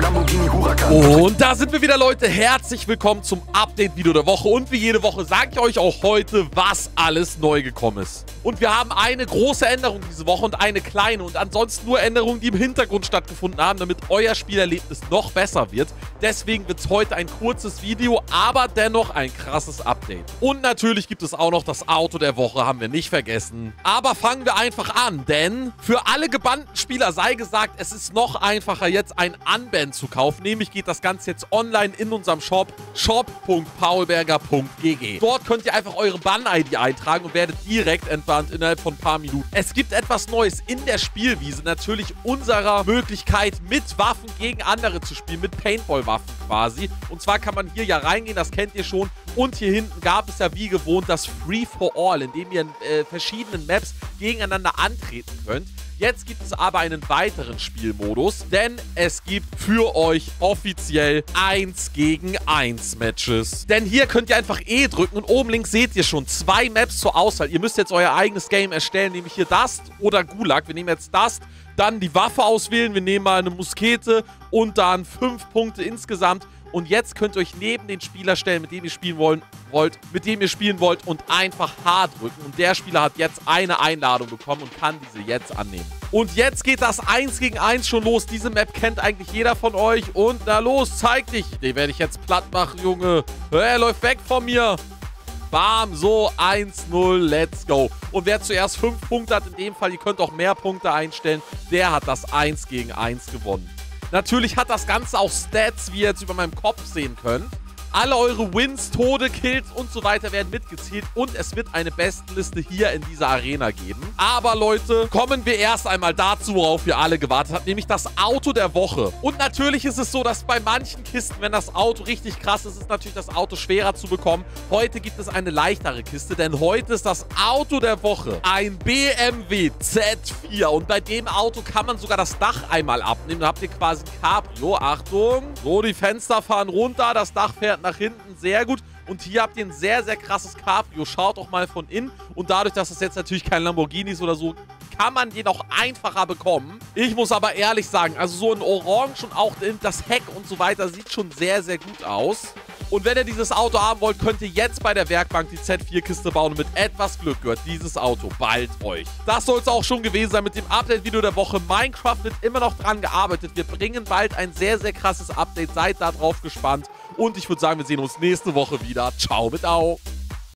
time. Und da sind wir wieder, Leute. Herzlich willkommen zum Update-Video der Woche. Und wie jede Woche sage ich euch auch heute, was alles neu gekommen ist. Und wir haben eine große Änderung diese Woche und eine kleine. Und ansonsten nur Änderungen, die im Hintergrund stattgefunden haben, damit euer Spielerlebnis noch besser wird. Deswegen wird es heute ein kurzes Video, aber dennoch ein krasses Update. Und natürlich gibt es auch noch das Auto der Woche, haben wir nicht vergessen. Aber fangen wir einfach an, denn für alle gebannten Spieler sei gesagt, es ist noch einfacher, jetzt ein Unband zu kaufen. Nämlich geht das Ganze jetzt online in unserem Shop, shop.paulberger.gg. Dort könnt ihr einfach eure Bann-ID eintragen und werdet direkt entbannt innerhalb von ein paar Minuten. Es gibt etwas Neues in der Spielwiese, natürlich unserer Möglichkeit, mit Waffen gegen andere zu spielen, mit Paintball-Waffen quasi. Und zwar kann man hier ja reingehen, das kennt ihr schon. Und hier hinten gab es ja wie gewohnt das Free for All, in dem ihr in äh, verschiedenen Maps gegeneinander antreten könnt. Jetzt gibt es aber einen weiteren Spielmodus, denn es gibt für euch offiziell 1 gegen 1 Matches. Denn hier könnt ihr einfach E drücken und oben links seht ihr schon zwei Maps zur Auswahl. Ihr müsst jetzt euer eigenes Game erstellen, nämlich hier Dust oder Gulag. Wir nehmen jetzt Dust, dann die Waffe auswählen, wir nehmen mal eine Muskete und dann 5 Punkte insgesamt. Und jetzt könnt ihr euch neben den Spieler stellen, mit dem ihr spielen wollen, wollt, mit dem ihr spielen wollt und einfach H drücken. Und der Spieler hat jetzt eine Einladung bekommen und kann diese jetzt annehmen. Und jetzt geht das 1 gegen 1 schon los. Diese Map kennt eigentlich jeder von euch. Und na los, zeig dich. Den werde ich jetzt platt machen, Junge. Er läuft weg von mir. Bam, so 1-0, let's go. Und wer zuerst 5 Punkte hat, in dem Fall, ihr könnt auch mehr Punkte einstellen, der hat das 1 gegen 1 gewonnen. Natürlich hat das Ganze auch Stats, wie ihr jetzt über meinem Kopf sehen könnt. Alle eure Wins, Tode, Kills und so weiter werden mitgezählt und es wird eine Bestenliste hier in dieser Arena geben. Aber Leute, kommen wir erst einmal dazu, worauf ihr alle gewartet habt, nämlich das Auto der Woche. Und natürlich ist es so, dass bei manchen Kisten, wenn das Auto richtig krass ist, ist natürlich das Auto schwerer zu bekommen. Heute gibt es eine leichtere Kiste, denn heute ist das Auto der Woche ein BMW Z4 und bei dem Auto kann man sogar das Dach einmal abnehmen. Dann habt ihr quasi ein Cabrio. Achtung. So, die Fenster fahren runter, das Dach fährt nach hinten, sehr gut. Und hier habt ihr ein sehr, sehr krasses Cabrio. Schaut auch mal von innen. Und dadurch, dass es jetzt natürlich kein Lamborghini ist oder so, kann man den auch einfacher bekommen. Ich muss aber ehrlich sagen, also so in Orange und auch das Heck und so weiter sieht schon sehr, sehr gut aus. Und wenn ihr dieses Auto haben wollt, könnt ihr jetzt bei der Werkbank die Z4-Kiste bauen. Und mit etwas Glück gehört dieses Auto bald euch. Das soll es auch schon gewesen sein mit dem Update-Video der Woche. Minecraft wird immer noch dran gearbeitet. Wir bringen bald ein sehr, sehr krasses Update. Seid da drauf gespannt. Und ich würde sagen, wir sehen uns nächste Woche wieder. Ciao mit Au.